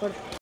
Corta.